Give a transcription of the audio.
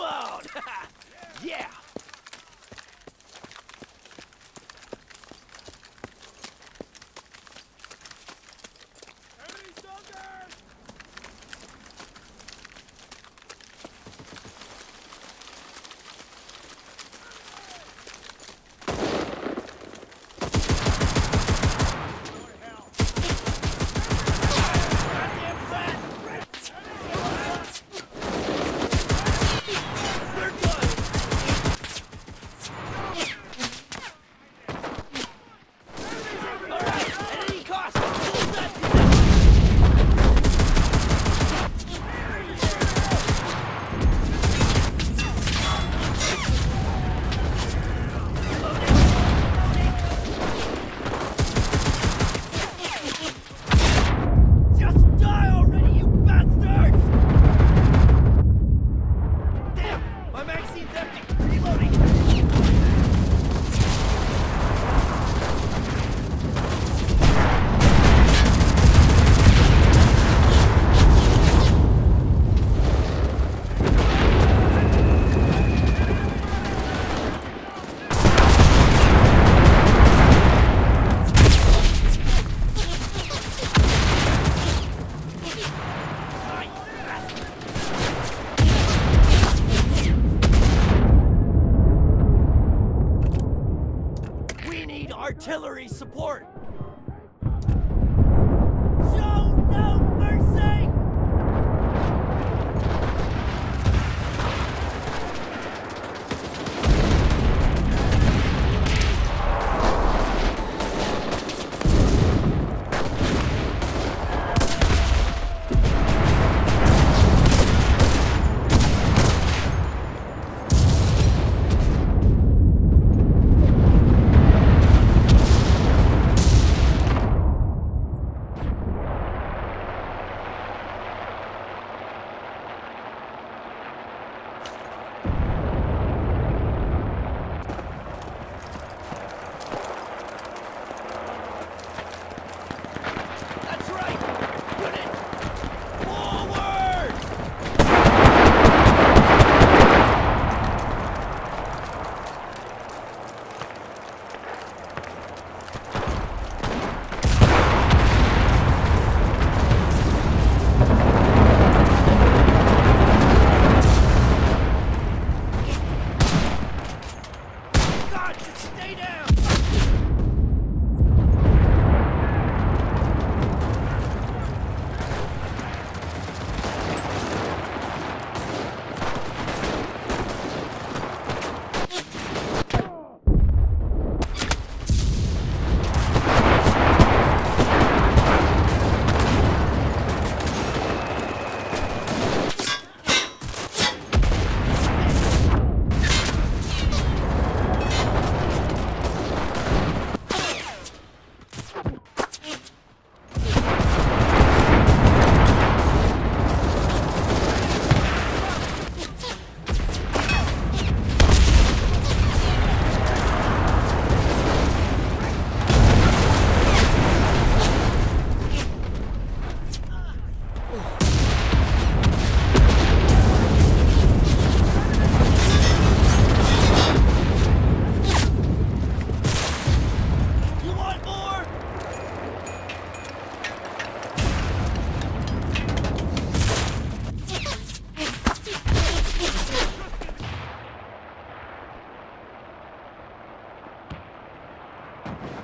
Come yeah! you